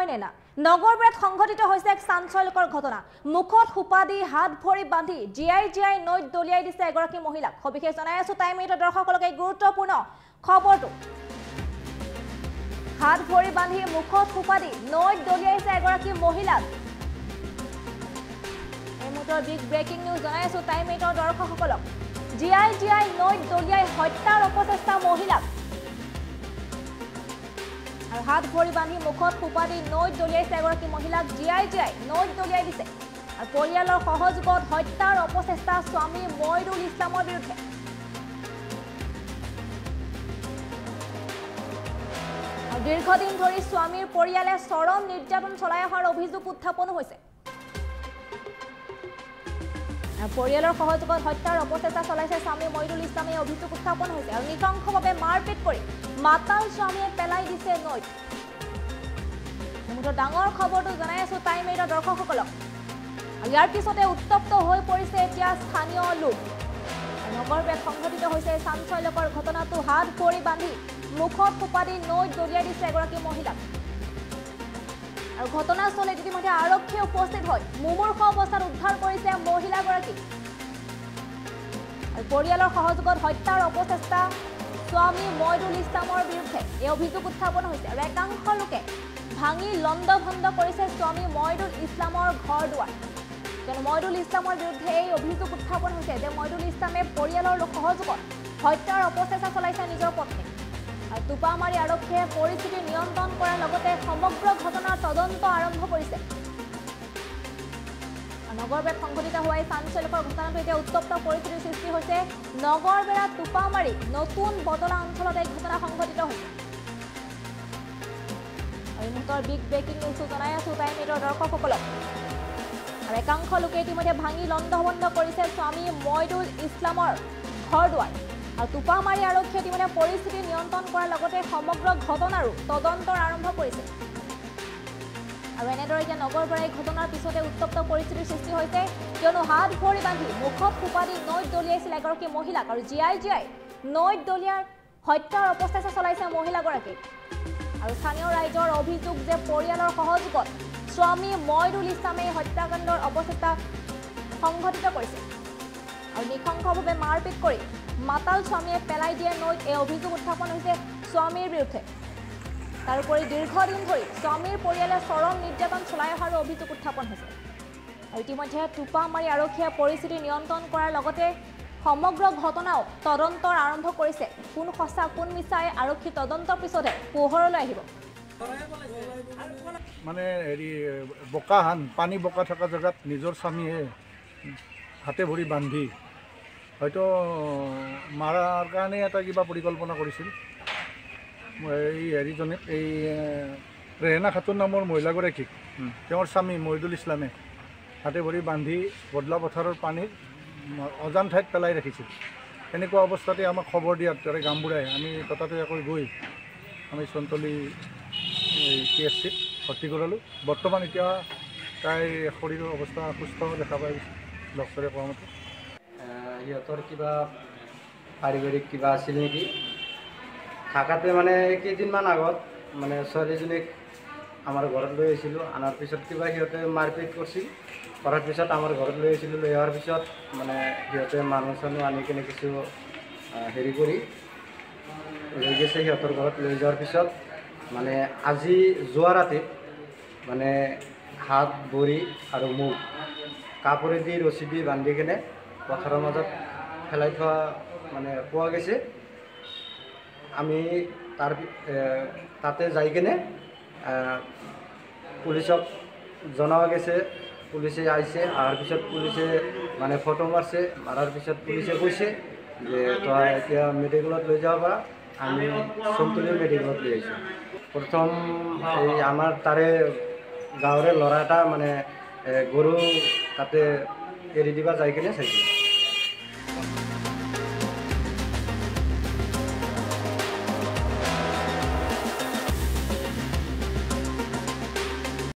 হয়নে না। নগৰবেৰাত সংঘটিত হৈছে এক চাঞ্চল্যকৰ ঘটনা। মুখত সোপা দি হাত ভৰি বান্ধি জীয়াই জীয়াই নৈত দলিয়াই দিছে এগৰাকী মহিলাক। সবিশেষ জনাই আছো টাইম এইটৰ দৰ্শকসকলক এই গুৰুত্বপূৰ্ণ খবৰটো। হাত ভৰি বান্ধি মুখত সোপা দি নৈত দলিয়াইছে এগৰাকী মহিলাক। এই মুহূৰ্তৰ বিগ ব্ৰেকিং নিউজ জনাই আছো টাইম এইটৰ দৰ্শকসকলক। জীয়াই জীয়াই নৈত দলিয়াই হত্যাৰ অপচেষ্টা মহিলাক। হাত ভৰি বান্ধি মুখত সোপা দি নৈত দলিয়াইছে এগৰাকী মহিলাক জীয়াই জীয়াই নৈত দলিয়াই দিছে। আৰু পৰিয়ালৰ সহযোগত হত্যাৰ অপচেষ্টা স্বামী মইদুল ইছলামৰ বিৰুদ্ধে। দীৰ্ঘদিন ধৰি স্বামীৰ পৰিয়ালে চৰম নিৰ্যাতন চলাই অহাৰ অভিযোগ উত্থাপনো হৈছে। পৰিয়ালৰ সহযোগত হত্যাৰ অপচেষ্টা চলাইছে স্বামী মইদুল ইছলামে অভিযোগ উত্থাপন হৈছে আৰু নৃশংসভাৱে মাৰপিট কৰি মাতাল স্বামীয়ে পেলাই দিছে নৈত। মুহূৰ্তত ডাঙৰ খবৰটো জনাই আছো টাইম এইটৰ দৰ্শকসকলক। ইয়াৰ পিছতে উত্তপ্ত হৈ পৰিছে এতিয়া স্থানীয় লোক। আৰু নগৰবেদ সংঘটিত হৈছে চাঞ্চল্যকৰ ঘটনাটো হাত ভৰি বান্ধি মুখত সোপা দি নৈত দলিয়াই দিছে এগৰাকী মহিলাক। আৰু ঘটনাস্থলীত ইতিমধ্যে আৰক্ষীয়ে উপস্থিত হৈ মুমূৰ্ষ অৱস্থাত উদ্ধাৰ কৰিছে মহিলাগৰাকীক আৰু পৰিয়ালৰ সহযোগত হত্যাৰ অপচেষ্টা স্বামী মইদুল ইছলামৰ বিৰুদ্ধে। এই অভিযোগ উত্থাপন হৈছে আৰু একাংশ লোকে ভাঙি লণ্ড ভণ্ড কৰিছে স্বামী মইদুল ইছলামৰ ঘৰ দুৱাৰ। কিয়নো মইদুল ইছলামৰ বিৰুদ্ধে এই অভিযোগ উত্থাপন হৈছে যে ইছলামে পৰিয়ালৰ লোক সহযোগত হত্যাৰ অপচেষ্টা চলাইছে নিজৰ পত্নীক। টোপামাৰী আৰক্ষীয়ে পৰিস্থিতি নিয়ন্ত্ৰণ কৰাৰ লগতে সমগ্ৰ ঘটনাৰ তদন্ত আৰম্ভ কৰিছে। নগৰবেৰাত সংঘটিত হোৱা এই চাঞ্চল্যকৰ ঘটনাটো এতিয়া উত্তপ্ত পৰিস্থিতিৰ সৃষ্টি হৈছে। নগৰবেৰা টোপামাৰী নতুন বটলা অঞ্চলত এই ঘটনা সংঘটিত আৰু এই মুহূৰ্তৰ বিগ ব্ৰেকিং নিউজটো জনাই আছো টাইম এইটৰ দৰ্শকসকলক। আৰু একাংশ লোকে ইতিমধ্যে ভাঙি লণ্ডভণ্ড কৰিছে স্বামী মইদুল ইছলামৰ ঘৰ দুৱাৰ। আৰু টোপামাৰী আৰক্ষীয়ে ইতিমধ্যে পৰিস্থিতি নিয়ন্ত্ৰণ কৰাৰ লগতে সমগ্ৰ ঘটনাৰো তদন্তৰ আৰম্ভ কৰিছে। আৰু এনেদৰে এতিয়া নগৰপৰা এই ঘটনাৰ পিছতে উত্তপ্ত পৰিস্থিতিৰ সৃষ্টি হৈছে। কিয়নো হাত ভৰি বান্ধি মুখত সোপা দি নৈত দলিয়াইছিল এগৰাকী মহিলাক আৰু জীয়াই জীয়াই নৈত দলিয়াৰ হত্যাৰ অপচেষ্টা চলাইছে মহিলাগৰাকীক। আৰু স্থানীয় ৰাইজৰ অভিযোগ যে পৰিয়ালৰ সহযোগত স্বামী মইদুল ইছলামে হত্যাকাণ্ডৰ অপচেষ্টা সংঘটিত কৰিছে। আৰু নৃশংসভাৱে মাৰপিট কৰি মাতাল স্বামীয়ে পেলাই দিয়ে নৈত এই অভিযোগ উত্থাপন হৈছে স্বামীৰ বিৰুদ্ধে। তাৰোপৰি দীৰ্ঘদিন ধৰি স্বামীৰ পৰিয়ালে চৰম নিৰ্যাতন চলাই অহাৰো অভিযোগ উত্থাপন হৈছে। আৰু ইতিমধ্যে টোপামাৰী আৰক্ষীয়ে পৰিস্থিতি নিয়ন্ত্ৰণ কৰাৰ লগতে সমগ্ৰ ঘটনাও তদন্তৰ আৰম্ভ কৰিছে। কোন সঁচা কোন মিছাই আৰক্ষী তদন্তৰ পিছতে পোহৰলৈ আহিব। মানে হেৰি বোকাহান পানী বোকা থকা জেগাত নিজৰ স্বামীয়ে হাতে ভৰি বান্ধি হয়তো মাৰাৰ কাৰণে এটা কিবা পৰিকল্পনা কৰিছিল। এই হেৰিজনীক এই ৰেহেনা খাতুন নামৰ মহিলাগৰাকীক তেওঁৰ স্বামী মহিদুল ইছলামে হাতে ভৰি বান্ধি বদলা পথাৰৰ পানীত অজান ঠাইত পেলাই ৰাখিছিল। এনেকুৱা অৱস্থাতে আমাক খবৰ দিয়াত তাৰে গামবুঢ়াই আমি ততাতৈয়াকৈ গৈ আমি চন্তলি এই পি এছ চিত ভৰ্তি কৰালোঁ। বৰ্তমান এতিয়া তাইৰ শৰীৰৰ অৱস্থা সুস্থ দেখা পাই ডক্টৰে কোৱা মতে। সিহঁতৰ কিবা পাৰিবাৰিক কিবা আছিল নেকি? থাকাতে মানে কেইদিনমান আগত মানে ছোৱালীজনীক আমাৰ ঘৰত লৈ আহিছিলোঁ। অনাৰ পিছত কিবা সিহঁতে মাৰপিট কৰিছিল। কৰাৰ পিছত আমাৰ ঘৰত লৈ আহিছিলোঁ। লৈ অহাৰ পিছত মানে সিহঁতে মানুহ চানুহ আনি কিনে কিছু হেৰি কৰি লৈ গৈছে সিহঁতৰ ঘৰত। লৈ যোৱাৰ পিছত মানে আজি যোৱা ৰাতি মানে হাত ভৰি আৰু মুখ কাপোৰেদি ৰছী দি বান্ধি কেনে পথাৰৰ মাজত পেলাই থোৱা মানে পোৱা গৈছে। আমি তাৰ তাতে যাই কেনে পুলিচক জনোৱা গৈছে। পুলিচে আহিছে অহাৰ পিছত পুলিচে মানে ফটো মাৰছে মাৰাৰ পিছত পুলিচে কৈছে যে তই এতিয়া মেডিকেলত লৈ যাব পাৰা আমি চমতলী মেডিকেলত লৈ আহিছোঁ। প্ৰথম এই আমাৰ তাৰে গাঁৱৰে ল'ৰা এটা মানে গৰু তাতে এৰি দিবা যাই কিনে চাইছিল